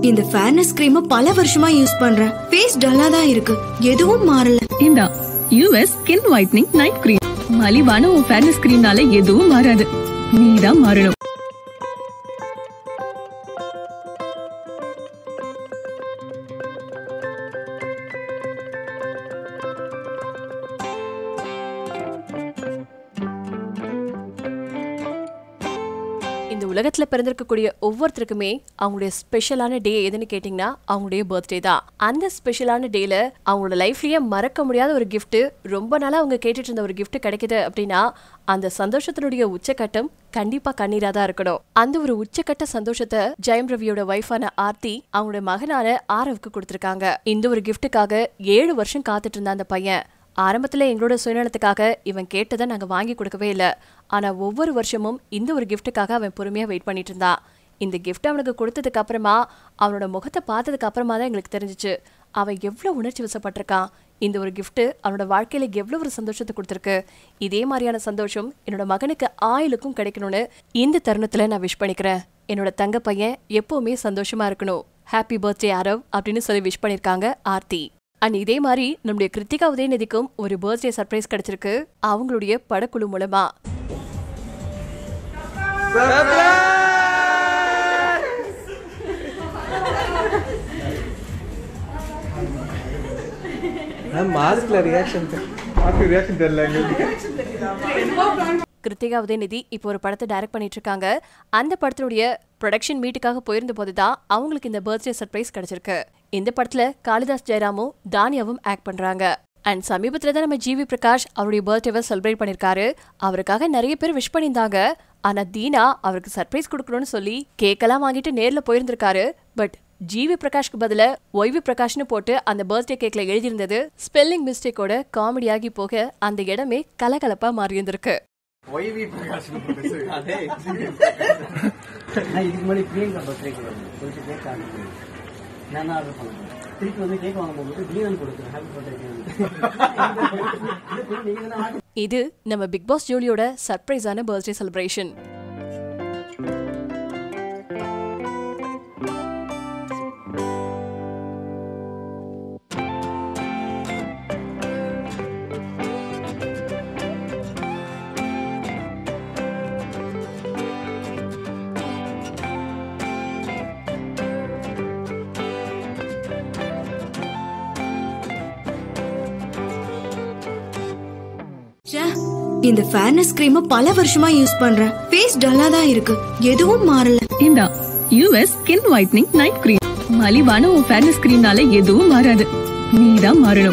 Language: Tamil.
இந்த ஃபேர்னஸ் கிரீம் பல வருஷமா யூஸ் பண்றேன். ஃபேஸ் டல்லா தான் இருக்கு. எதுவும் மாறல. இந்தா US skin whitening night cream மலிவான உன் ஃபேர்னஸ் கிரீம்னால எதுவும் மாறாது. நீதான் மாறணும். உலகத்துல பிறந்திருக்கக்கூடிய ஒவ்வொருத்தருக்குமே அவங்களுடைய ஸ்பெஷலான டே எதுன்னு கேட்டிங்கன்னா அவங்களுடைய பர்த்டே தான். அந்த ஸ்பெஷலான டேல அவங்களோட லைஃப்லயே மறக்க முடியாத ஒரு கிஃப்ட் ரொம்ப நாளா அவங்க கேட்டுட்டு இருந்த ஒரு கிஃப்ட் கிடைக்குது அப்படின்னா அந்த சந்தோஷத்தினுடைய உச்சக்கட்டம் கண்டிப்பா கண்ணீரா தான் இருக்கணும். அந்த ஒரு உச்சக்கட்ட சந்தோஷத்தை ஜெயம் ரவியோட ஒய்ஃபான ஆர்த்தி அவங்களோட மகனான ஆரவுக்கு கொடுத்துருக்காங்க. இந்த ஒரு கிஃப்ட்டுக்காக ஏழு வருஷம் காத்துட்டு இருந்த அந்த பையன் ஆரம்பத்துல எங்களோட சுயநலத்துக்காக இவன் கேட்டதை நாங்க வாங்கி கொடுக்கவே இல்லை. ஆனா ஒவ்வொரு வருஷமும் இந்த ஒரு கிஃப்ட்டுக்காக அவன் பொறுமையா வெயிட் பண்ணிட்டு இருந்தான் இந்த கிஃப்ட் அவனுக்கு கொடுத்ததுக்கு அப்புறமா அவனோட முகத்தை பார்த்ததுக்கு அப்புறமா தான் எங்களுக்கு தெரிஞ்சுச்சு. அவன் எவ்வளோ உணர்ச்சி வசப்பட்டிருக்கான். இந்த ஒரு கிஃப்ட்டு அவனோட வாழ்க்கையில எவ்வளவு ஒரு சந்தோஷத்தை கொடுத்துருக்கு. இதே மாதிரியான சந்தோஷம் என்னோட மகனுக்கு ஆயுளுக்கும் கிடைக்கணும்னு இந்த தருணத்துல நான் விஷ் பண்ணிக்கிறேன். என்னோட தங்க பையன் எப்பவுமே சந்தோஷமா இருக்கணும். ஹாப்பி பர்த்டே அரவ் அப்படின்னு சொல்லி விஷ் பண்ணிருக்காங்க ஆர்த்தி. அண்ட் இதே மாதிரி நம்முடைய கிருத்திகா உதயநிதிக்கும் ஒரு பர்த்டே சர்ப்ரைஸ் கிடைச்சிருக்கு. அவங்களுடைய படக்குழு மூலமா. மாஸ்க்ல ரியாக்ஷன் மாஸ்க் ரியாக்ஷன் தெரியல எங்களுக்கு. கிருத்திகா உதயநிதி இப்போ ஒரு படத்தை டைரக்ட் பண்ணிட்டு இருக்காங்க. அந்த படத்தினுடைய ப்ரொடக்ஷன் மீட்டுக்காக போயிருந்த போது தான் அவங்களுக்கு இந்த பர்த்டே சர்ப்ரைஸ் கிடைச்சிருக்கு. இந்த படத்துல காளிதாஸ் ஜெயராமும் தானியாவும் ஆக்ட் பண்றாங்க. அண்ட் சமீபத்துல தான் நம்ம ஜிவி பிரகாஷ் அவருடைய பர்த்டேவை செலிப்ரேட் பண்ணிருக்காரு. அவருக்காக நிறைய பேர் விஷ் பண்ணியிருந்தாங்க. ஆனா தீனா அவருக்கு சர்ப்ரைஸ் கொடுக்கணும்னு சொல்லி கேக்கெல்லாம் வாங்கிட்டு நேர்ல போயிருந்திருக்காரு. பட் ஜிவி பிரகாஷ்க்கு பதிலா ஒய்வி பிரகாஷ்னு போட்டு அந்த பர்த்டே கேக்ல எழுதியிருந்தது. ஸ்பெல்லிங் மிஸ்டேக்கோட காமெடியாகி போக அந்த இடமே கலகலப்பா மாறி இருந்திருக்கு ஒய்வி பிரகாஷ் அதே. நான் இதுக்கு முன்னாடி பிரியங்கா பர்த்டேக்கு நான் தான் ஆர்டர் பண்ணேன். திருப்பி வந்து கேக் வாங்கும்போது போகும்போது கொடுக்குறேன். ஹாப்பி பர்த்டே இது நம்ம பிக் பாஸ் ஜூலியோட சர்ப்ரைஸான பர்த்டே செலிப்ரேஷன். இந்த ஃபேர்னஸ் கிரீம பல வருஷமா யூஸ் பண்றேன். ஃபேஸ் டல்லா தான் இருக்கு. எதுவும் மாறல. இந்தா US skin whitening night cream மலிவான உன் ஃபேர்னஸ் கிரீம்னால எதுவும் மாறாது. நீதான் மாறணும்.